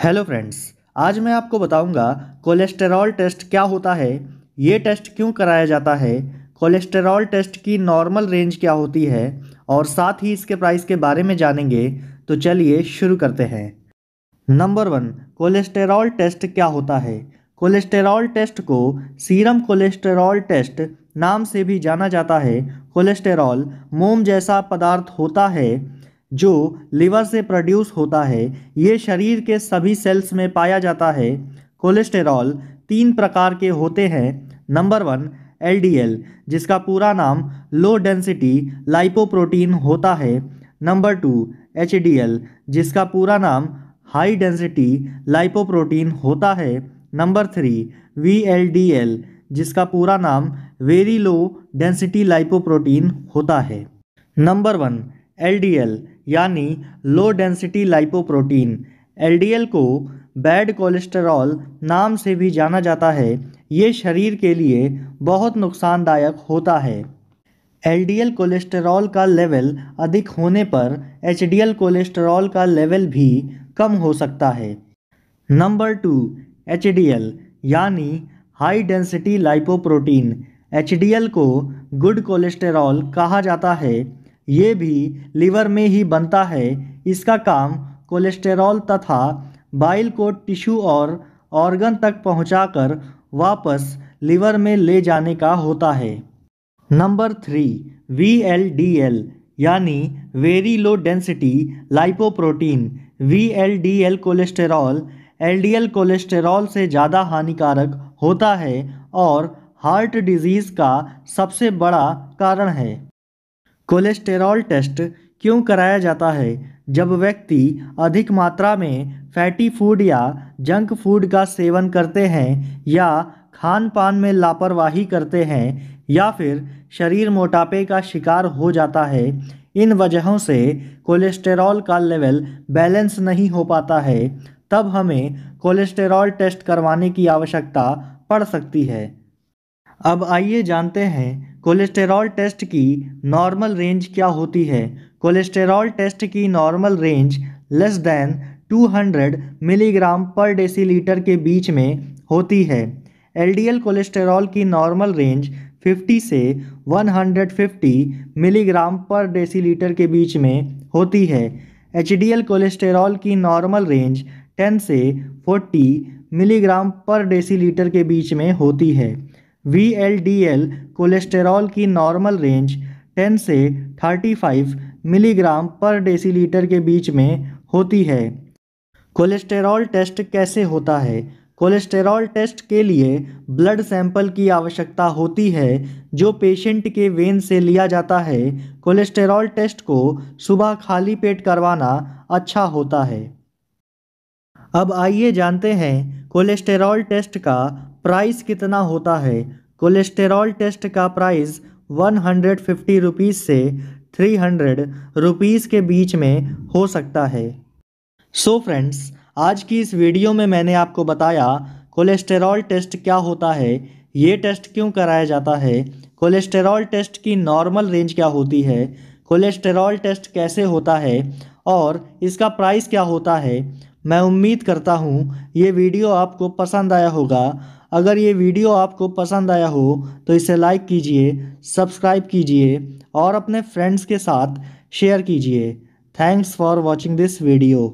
Hello friends आज मैं आपको बताऊँगा कोलेस्टेरॉल टेस्ट क्या होता है, ये टेस्ट क्यों कराया जाता है कोलेस्टेरॉल टेस्ट की नॉर्मल रेंज क्या होती है, और साथ ही इसके प्राइस के बारे में जानेंगे तो चलिए शुरू करते हैं। नंबर वन कोलेस्टेरॉल टेस्ट क्या होता है? कोलेस्टेरॉल टेस्ट को सीरम कोलेस्टेरॉल टेस्ट नाम से भी जाना जाता है। कोलेस्टेरॉल मोम जैसा पदार्थ होता है जो लिवर से प्रोड्यूस होता है, ये शरीर के सभी सेल्स में पाया जाता है। कोलेस्टेरॉल तीन प्रकार के होते हैं। नंबर वन एलडीएल जिसका पूरा नाम लो डेंसिटी लाइपोप्रोटीन होता है। नंबर टू एचडीएल जिसका पूरा नाम हाई डेंसिटी लाइपोप्रोटीन होता है। नंबर थ्री वीएलडीएल जिसका पूरा नाम वेरी लो डेंसिटी लाइपोप्रोटीन होता है। नंबर वन एलडीएल, यानी लो डेंसिटी लाइपोप्रोटीन एलडीएल को बैड कोलेस्टेरॉल नाम से भी जाना जाता है। ये शरीर के लिए बहुत नुकसानदायक होता है। एलडीएल कोलेस्टेरॉल का लेवल अधिक होने पर एचडीएल कोलेस्टेरॉल का लेवल भी कम हो सकता है। नंबर टू, एचडीएल, यानी हाई डेंसिटी लाइपोप्रोटीन एचडीएल को गुड कोलेस्टेरॉल कहा जाता है। ये भी लीवर में ही बनता है। इसका काम कोलेस्टेरॉल तथा बाइल को टिश्यू और ऑर्गन तक पहुंचाकर वापस लीवर में ले जाने का होता है। Number three V L D L यानी very low density lipoprotein. V L D L cholesterol L D L cholesterol से ज़्यादा हानिकारक होता है और हार्ट डिज़ीज़ का सबसे बड़ा कारण है। कोलेस्टेरॉल टेस्ट क्यों कराया जाता है? जब व्यक्ति अधिक मात्रा में फैटी फ़ूड या जंक फ़ूड का सेवन करते हैं या खान पान में लापरवाही करते हैं या फिर शरीर मोटापे का शिकार हो जाता है, इन वजहों से कोलेस्टेरॉल का लेवल बैलेंस नहीं हो पाता है, तब हमें कोलेस्टेरॉल टेस्ट करवाने की आवश्यकता पड़ सकती है। अब आइए जानते हैं कोलेस्टेरॉल टेस्ट की नॉर्मल रेंज क्या होती है। कोलेस्टेरॉल टेस्ट की normal range less than 200 milligram per decilitre के बीच में होती है। एलडीएल कोलेस्टेरॉल की नॉर्मल रेंज 50 से 150 मिलीग्राम पर डेसीलीटर के बीच में होती है। एचडीएल कोलेस्टेरॉल की नॉर्मल रेंज 10 से 40 मिलीग्राम पर डेसीलीटर के बीच में होती है। V L D L cholesterol की नॉर्मल रेंज 10 से 35 मिलीग्राम पर डेसीलीटर के बीच में होती है। कोलेस्टेरॉल टेस्ट कैसे होता है? कोलेस्टेरॉल टेस्ट के लिए ब्लड सैंपल की आवश्यकता होती है, जो पेशेंट के वेन से लिया जाता है। कोलेस्टेरॉल टेस्ट को सुबह खाली पेट करवाना अच्छा होता है। अब आइए जानते हैं कोलेस्टेरॉल टेस्ट का प्राइस कितना होता है? कोलेस्टेरॉल टेस्ट का price one hundred fifty rupees से थ्री हंड्रेड रुपीज़ के बीच में हो सकता है। सो so फ्रेंड्स आज की इस वीडियो में मैंने आपको बताया कोलेस्टेरॉल टेस्ट क्या होता है, ये टेस्ट क्यों कराया जाता है, कोलेस्टेरॉल टेस्ट की नॉर्मल रेंज क्या होती है, कोलेस्टेरॉल टेस्ट कैसे होता है और इसका प्राइस क्या होता है, मैं उम्मीद करता हूँ ये वीडियो आपको पसंद आया होगा। अगर ये वीडियो आपको पसंद आया हो तो इसे लाइक कीजिए सब्सक्राइब कीजिए और अपने फ्रेंड्स के साथ शेयर कीजिए। Thanks for watching this video